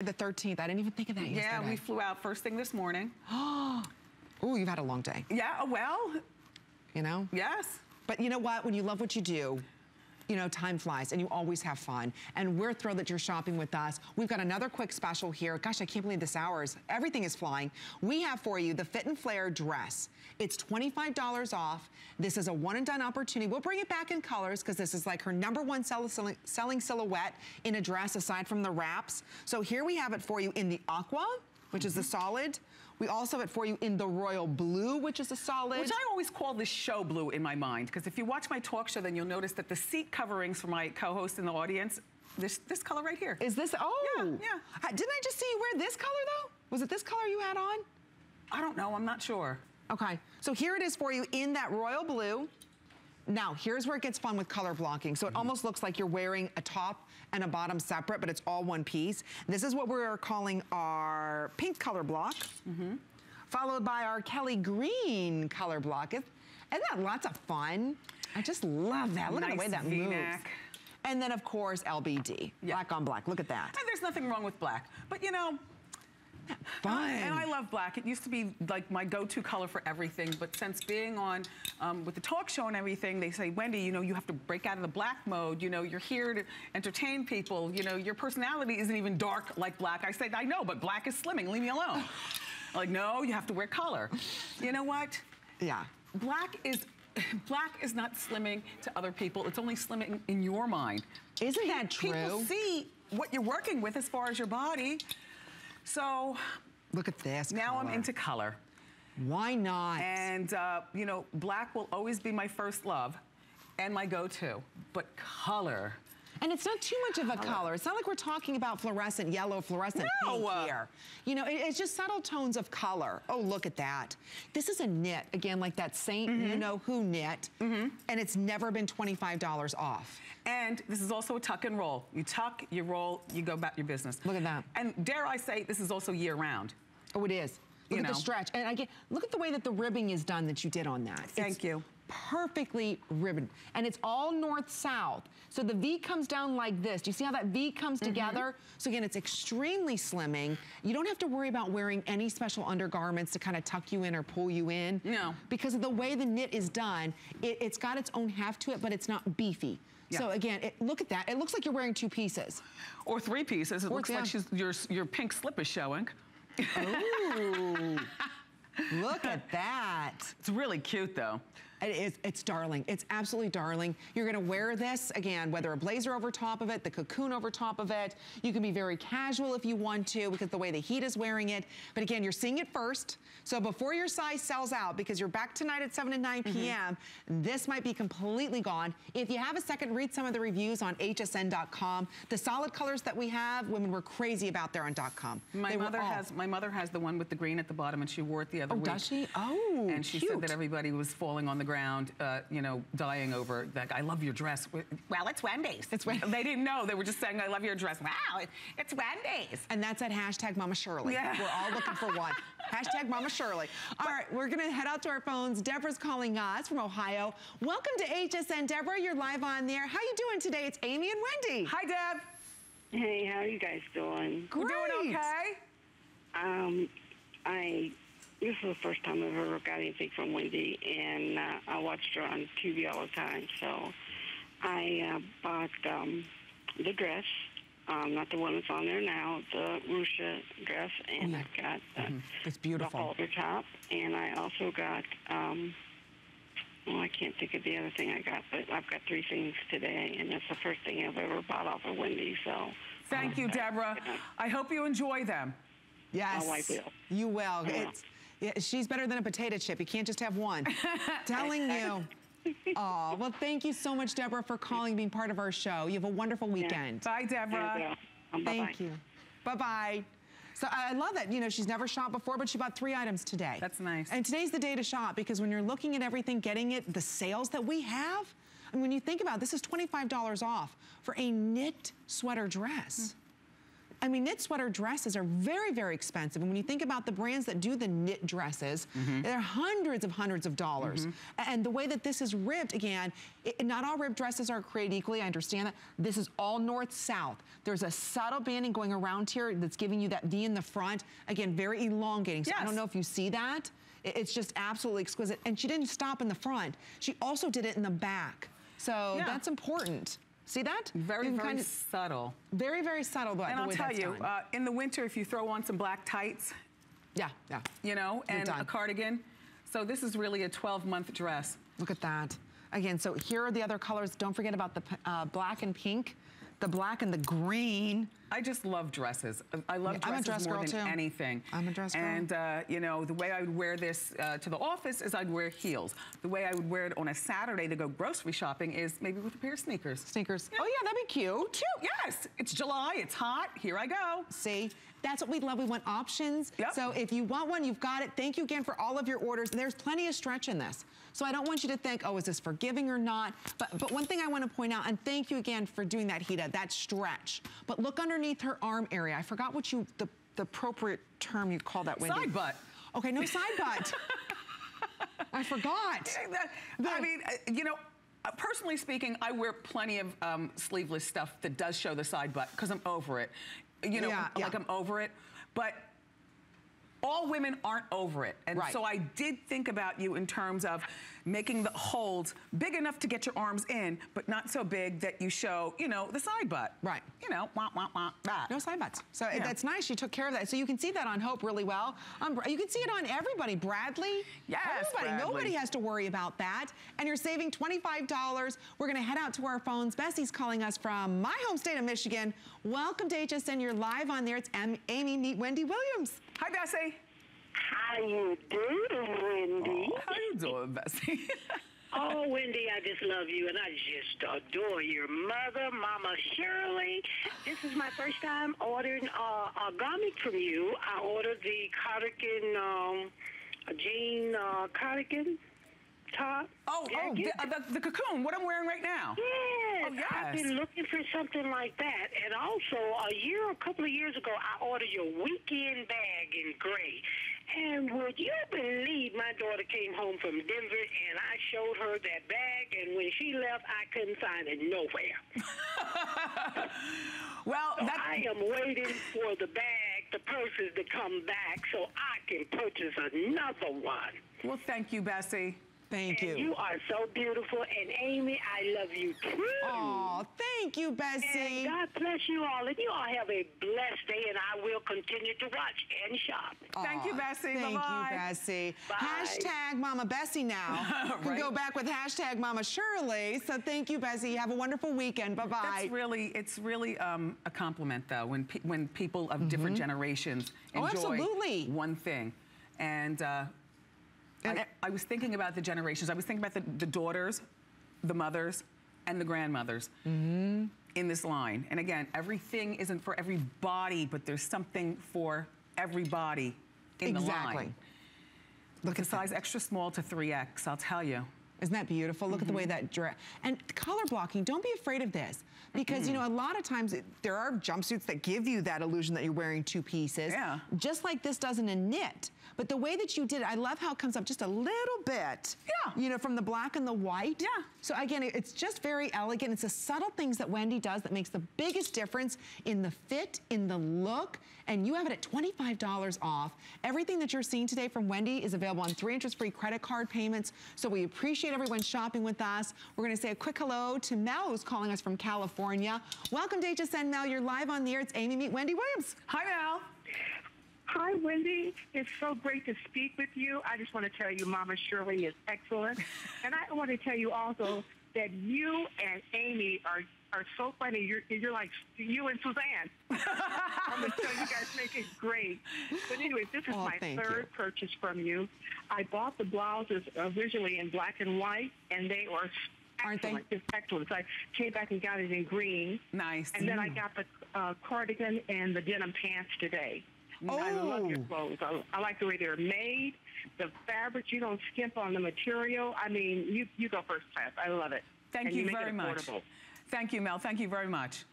The 13th, I didn't even think of that yeah, yesterday. we flew out first thing this morning. Oh, you've had a long day. Yeah, well, You know? yes. But you know what? When you love what you do, you know, time flies and you always have fun. And we're thrilled that you're shopping with us. We've got another quick special here. Gosh, I can't believe this hours. Everything is flying. We have for you the Fit and Flare dress. It's $25 off. This is a one and done opportunity. We'll bring it back in colors because this is like her number one sell selling, selling silhouette in a dress aside from the wraps. So here we have it for you in the aqua, which is the solid. We also have it for you in the royal blue, which is a solid. Which I always call the show blue in my mind, because if you watch my talk show, then you'll notice that the seat coverings for my co-host in the audience, this, this color right here. Is this, oh. Yeah, yeah. Didn't I just see you wear this color though? Was it this color you had on? I don't know, I'm not sure. Okay, so here it is for you in that royal blue. Now, here's where it gets fun with color blocking. So it mm-hmm. almost looks like you're wearing a top and a bottom separate, but it's all one piece. This is what we're calling our pink color block, mm-hmm. followed by our Kelly green color block. Isn't that lots of fun? I just love that. Look at the way that moves. And then, of course, LBD, Yeah. black on black. Look at that. And there's nothing wrong with black, but you know, Fun. and I love black. It used to be like my go-to color for everything, but since being on um, with the talk show and everything, they say, Wendy, you know, you have to break out of the black mode. You know, you're here to entertain people. You know, your personality isn't even dark like black. I said, I know, but black is slimming. Leave me alone. like, no, you have to wear color. You know what? Yeah. Black is black is not slimming to other people. It's only slimming in your mind. Isn't that true? People see what you're working with as far as your body. So Look at this now I'm into color. Why not? And, uh, you know, black will always be my first love and my go-to. But color, And it's not too much of a color. It's not like we're talking about fluorescent yellow, fluorescent No. pink here. You know, it- it's just subtle tones of color. Oh, look at that. This is a knit, again, like that Saint Mm-hmm. you know who knit. And it's never been $25 off. and this is also a tuck and roll. You tuck, you roll, you go about your business. Look at that. And dare I say, this is also year round. Oh, it is. Look You at the stretch. And again, look at the way that the ribbing is done that you did on that. Thank It's you. Perfectly ribboned. And it's all north-south. So the V comes down like this. Do you see how that V comes Mm-hmm. together? So again, it's extremely slimming. You don't have to worry about wearing any special undergarments to kind of tuck you in or pull you in. No. Because of the way the knit is done, it, it's got its own heft to it, but it's not beefy. Yeah. So again, it, look at that. It looks like you're wearing two pieces. Or three pieces. It Or- looks like she's, your, your pink slip is showing. Ooh. look at that. It's really cute though. It is, it's darling. It's absolutely darling. You're gonna wear this, again, whether a blazer over top of it, the cocoon over top of it. You can be very casual if you want to because the way the heat is wearing it. But again, you're seeing it first. So before your size sells out, because you're back tonight at 7 and 9 Mm-hmm. p.m., this might be completely gone. If you have a second, read some of the reviews on hsn.com. The solid colors that we have, women were crazy about there on .com. My They mother has my mother has the one with the green at the bottom, and she wore it the other Oh, week. does she? Oh, And she cute. said that everybody was falling on the ground, uh, you know, dying over that. I love your dress. Well, it's Wendy's. It's Wen- They didn't know. They were just saying, I love your dress. Wow, it's Wendy's. And that's at hashtag Mama Shirley. Yeah. We're all looking for one. hashtag Mama Shirley. All right, we're gonna head out to our phones. Deborah's calling us from Ohio. Welcome to HSN. Deborah, you're live on there. How are you doing today? It's Amy and Wendy. Hi, Deb. Hey, how are you guys doing? We're doing okay. Um, I this is the first time I've ever got anything from Wendy, and uh, I watched her on TV all the time. So I uh, bought um, the dress, um, not the one that's on there now, the Russia dress, and yeah. I got the, It's the beautiful. halter top, and I also got. Um, well, I can't think of the other thing I got, but I've got three things today, and that's the first thing I've ever bought off of Wendy. So Thank you, Deborah. I hope you enjoy them. Yes. Oh, I will. You will. I will. It's, yeah, she's better than a potato chip. You can't just have one. Telling you. Oh, well, thank you so much, Deborah, for calling, being part of our show. You have a wonderful weekend. Bye, Deborah. will. Thank bye-bye. you. Bye-bye. So I love that, you know, she's never shopped before, but she bought three items today. That's nice. And today's the day to shop because when you're looking at everything, getting it, the sales that we have, and when you think about it, this is $25 off for a knit sweater dress. Hmm. I mean, knit sweater dresses are very, very expensive. And when you think about the brands that do the knit dresses, Mm-hmm. they're hundreds of hundreds of dollars. And the way that this is ribbed, again, it, not all ribbed dresses are created equally. I understand that. This is all north-south. There's a subtle banding going around here that's giving you that V in the front. Again, very elongating. So I don't know if you see that. It- It's just absolutely exquisite. And she didn't stop in the front. She also did it in the back. So Yeah. that's important. See that? Very, very kind of- subtle. very, very subtle. The, And I'll tell you, uh, in the winter, if you throw on some black tights, yeah, yeah. you know, You're and done. a cardigan, so this is really a 12-month dress. Look at that. Again, so here are the other colors. Don't forget about the uh, black and pink, the black and the green. I just love dresses. I love Yeah, dresses dress more than too. anything. I'm a dress girl. And uh, you know, the way I would wear this uh, to the office is I'd wear heels. The way I would wear it on a Saturday to go grocery shopping is maybe with a pair of sneakers. Sneakers. Oh yeah, that'd be cute. Cute, yes. It's July. It's hot. Here I go. See, that's what we love. We want options. Yep. So if you want one, you've got it. Thank you again for all of your orders. There's plenty of stretch in this. So I don't want you to think, oh, is this forgiving or not? But but one thing I want to point out, and thank you again for doing that, Hita, that stretch. But look underneath her arm area. I forgot what you the, the appropriate term you call that, Wendy. Side butt. Okay, no side butt. I forgot. That- I mean, uh, you know, uh, personally speaking, I wear plenty of um, sleeveless stuff that does show the side butt because I'm over it. You know, Yeah, like yeah. I'm over it. But all women aren't over it. And Right. so I did think about you in terms of making the holds big enough to get your arms in, but not so big that you show, you know, the side butt. Right. You know, wah, wah, wah, that. No side butts. So Yeah. that's nice. You took care of that. So you can see that on Hope really well. Um, you can see it on everybody. Bradley. Yes, Everybody. Bradley. Nobody has to worry about that. And you're saving $25. We're going to head out to our phones. Bessie's calling us from my home state of Michigan. Welcome to HSN. You're live on there. It's Am- Amy. Meet Wendy Williams. Hi, Bessie. How you doing, Wendy? How you doing, Bessie? Oh, Wendy, I just love you, and I just adore your mother, Mama Shirley. This is my first time ordering uh, a garment from you. I ordered the cardigan, um, a jean uh, cardigan top. oh, oh, the, uh, the, the cocoon, what I'm wearing right now. Yes, Oh, yes. I've been looking for something like that. And also, a year, a couple of years ago, I ordered your weekend bag in gray. And would you believe my daughter came home from Denver and I showed her that bag, and when she left, I couldn't find it nowhere. Well, So that, I am waiting for the bag, the purses to come back so I can purchase another one. well, thank you, Bessie. Thank And you are so beautiful. And Amy, I love you too. Oh, thank you, Bessie. And God bless you all, and you all have a blessed day, and I will continue to watch and shop. Thank you, Bessie. Thank Bye-bye. you, Bessie. Bye. Hashtag Mama Bessie now. You can go back with hashtag Mama Shirley. So thank you, Bessie. Have a wonderful weekend. Bye-bye. That's really, it's really um, a compliment, though, when pe- when people of different generations Oh, enjoy absolutely. one thing. And, uh, And I, I was thinking about the generations. I was thinking about the, the daughters, the mothers, and the grandmothers Mm-hmm. in this line. And again, everything isn't for everybody, but there's something for everybody in the exactly. line. Look The at that. size extra small to 3X, I'll tell you. Isn't that beautiful? Look at the way Mm-hmm. that dress and color blocking. Don't be afraid of this because you know a lot of times it, there are jumpsuits that give you that illusion that you're wearing two pieces. Yeah. Just like this does in a knit. But the way that you did it, I love how it comes up just a little bit. Yeah. You know, from the black and the white. Yeah. So again, it- it's just very elegant. It's the subtle things that Wendy does that makes the biggest difference in the fit, in the look, and you have it at $25 off. Everything that you're seeing today from Wendy is available on three interest-free credit card payments. So we appreciate everyone shopping with us. We're gonna say a quick hello to Mel, who's calling us from California. Welcome to HSN, Mel. You're live on the air. It's Amy Meet Wendy Williams. Hi, Mel. Hi, Wendy. It's so great to speak with you. I just want to tell you, Mama Shirley is excellent. and I want to tell you also that you and Amy are are so funny. You're, you're like you and Suzanne. I'm going to tell you guys make it great. But anyways, this is Oh, my third you. purchase from you. I bought the blouses originally in black and white, and they are Aren't they? Just excellent. So I came back and got it in green. Nice. And then I got the uh, cardigan and the denim pants today. Oh. I love your Oh. clothes. I, I like the way they're made. The fabric, you don't skimp on the material. I mean, you, you go first class. I love it. Thank And you, make very much. Thank you, Mel. Thank you very much.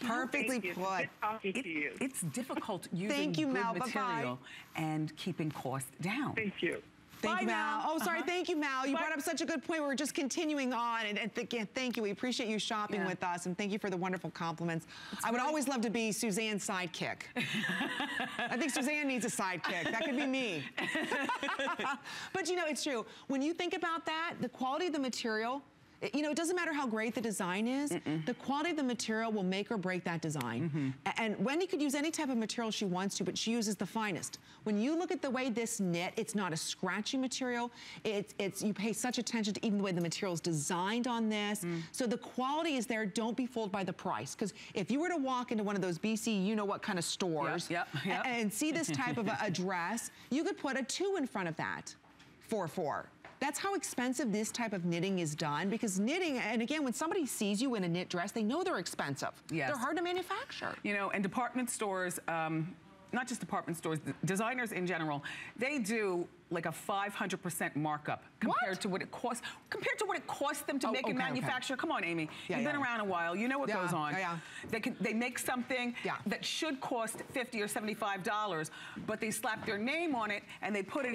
Perfectly put. Good talking It- to you. it's difficult using Thank you, good Mel. Material and keeping costs down. Thank you. Thank Bye you, Mal. now. Oh, sorry. Uh-huh. Thank you, Mal. You Bye. brought up such a good point. We're just continuing on. And, and again, thank you. We appreciate you shopping Yeah. with us. And thank you for the wonderful compliments. I would always love to be Suzanne's sidekick. I think Suzanne needs a sidekick. That could be me. but you know, it's true. When you think about that, the quality of the material, you know, it doesn't matter how great the design is, the quality of the material will make or break that design. Mm-hmm. A- And Wendy could use any type of material she wants to, but she uses the finest. When you look at the way this knit, it's not a scratchy material. It's, it's you pay such attention to even the way the material is designed on this. Mm. So the quality is there. Don't be fooled by the price. Because if you were to walk into one of those BC, you know what kind of stores, yep, a- yep. and see this type of a, a dress, you could put a two in front of that for four. That's how expensive this type of knitting is done because knitting, and again, when somebody sees you in a knit dress, they know they're expensive. Yes. They're hard to manufacture. You know, and department stores, um, not just department stores, designers in general, they do like a 500% markup compared What? to what it costs compared to what it costs them to Oh, make and okay, okay. manufacture. Come on, Amy. Yeah, You've been yeah. around a while. You know what Yeah, goes on. yeah, yeah. They can they make something Yeah. that should cost 50 or 75 dollars, but they slap their name on it and they put it